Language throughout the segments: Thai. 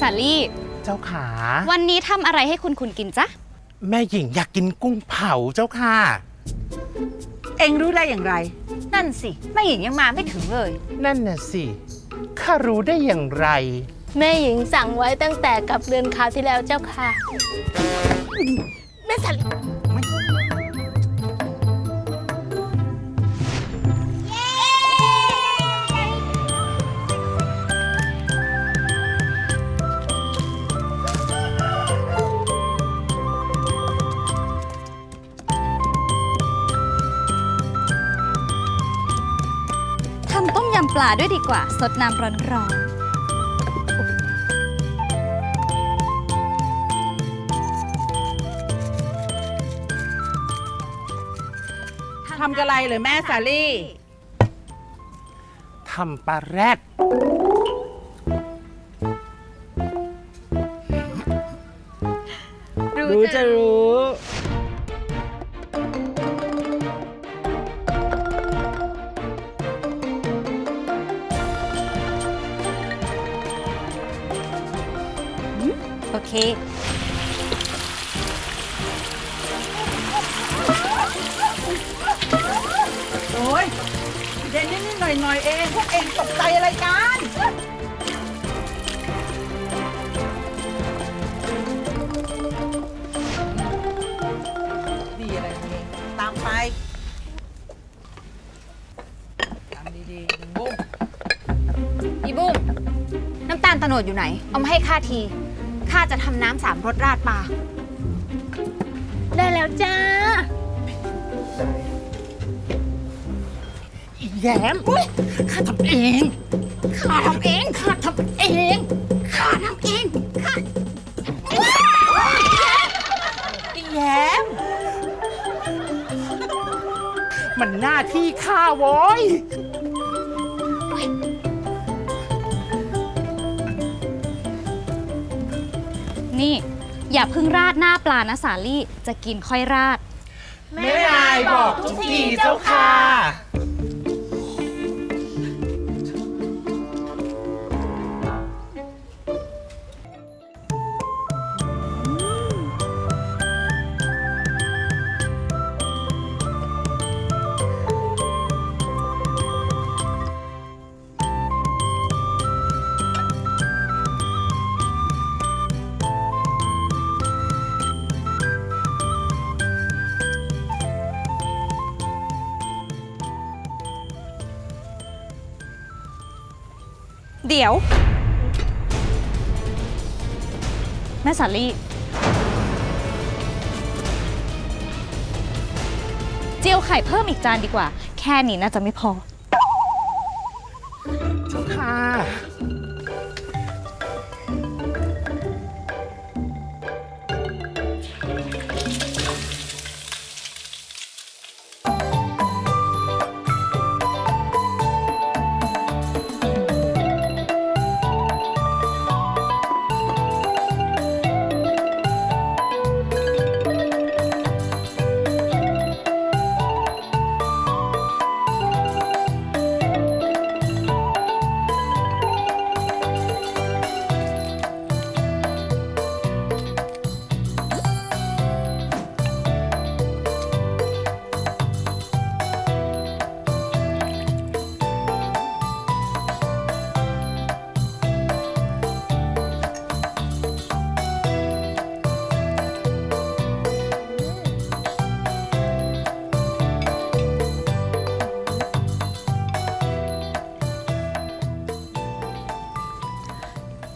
สาลี่ เจ้าขา วันนี้ทำอะไรให้คุณคุณกินจ๊ะ แม่หญิงอยากกินกุ้งเผาเจ้าค่ะ เองรู้ได้อย่างไร นั่นสิ แม่หญิงยังมาไม่ถึงเลย นั่นน่ะสิข้ารู้ได้อย่างไร แม่หญิงสั่งไว้ตั้งแต่กลับเรือนคราวที่แล้วเจ้าค่ะ แม่สันทำต้มยำปลาด้วยดีกว่า สดน้ำร้อนทำกะไรหรือแม่สาลี่ทำปลาแรดรู้จะรู้ โอเค โอ้ยเด่นนิดๆหน่อยๆเอง พวกเองตกใจอะไรกัน ดีอะไรเองตามไปตามดีๆหนึ่งบุ้งอีบุ้มน้ำตาลตะโนดอยู่ไหน เอามาให้ข้าที ข้าจะทำน้ำสามรสราดปลา ได้แล้วจ้าอีแย้มข้าทำเอง ข้าทำเอง ข้าทำเอง ข้าทำเอง ข้าอีแย้ม มันหน้าที่ข้าโว้ย นี่ อย่าเพึ่งราดหน้าปลานะสาลี่ จะกินค่อยราด แม่นายบอกทุกทีเจ้าค่ะ เดี๋ยว แม่สาลี่ เจียวไข่เพิ่มอีกจานดีกว่า แค่นี้น่าจะไม่พอ เจ้าค่ะ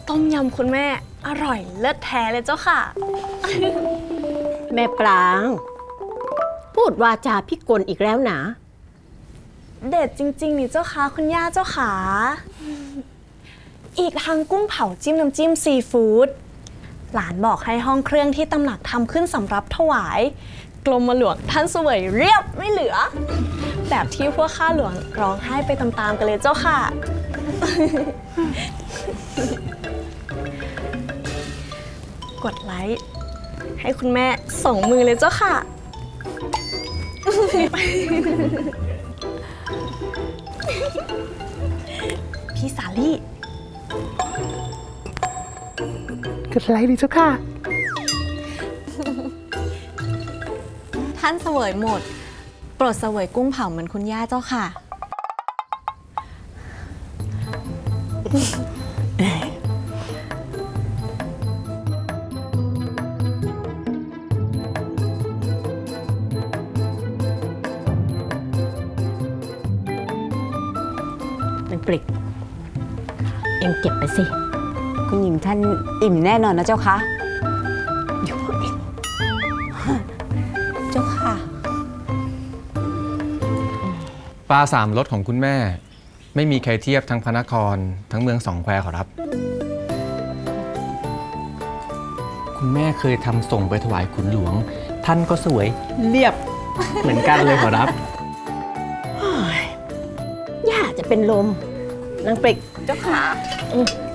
ต้มยำคุณแม่ อร่อยเลิศแท้เลยเจ้าค่ะ แม่ปราง พูดวาจาพิกลอีกแล้วนะ เด็ดจริง ๆ นี่เจ้าค่ะคุณย่าเจ้าขา อีกทางกุ้งเผาจิ้มน้ำจิ้มซีฟู้ดหลานบอกให้ห้องเครื่องที่ตำหนักทำขึ้นสำหรับถวายกรมหลวงท่านเสวยเรียบไม่เหลือ แบบที่พวกข้าหลวงร้องไห้ไปตามๆกันเลยเจ้าค่ะ กดไลค์ ให้คุณแม่ส่งมือเลยเจ้าค่ะ พี่สาลี่อะไรเลยเจ้าค่ะ ท่านเสวยหมด โปรดเสวยกุ้งเผาเหมือนคุณย่าเจ้าค่ะ นางปริก เอ็งเก็บไปสิ คุณหญิงท่านอิ่มแน่นอนนะเจ้าคะอยู่เอ็งเจ้าค่ะ ปลาสามรสของคุณแม่ ไม่มีใครเทียบทั้งพระนคร ทั้งเมืองสองแควขอรับ คุณแม่เคยทำส่งไปถวายขุนหลวง ท่านก็สวยเรียบเหมือนกันเลยขอรับย่าจะ เป็นลมนางปริกเจ้าค่ะ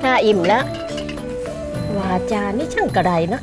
ข้าอิ่มแล้ววาจานี่ช่างกระไรนะ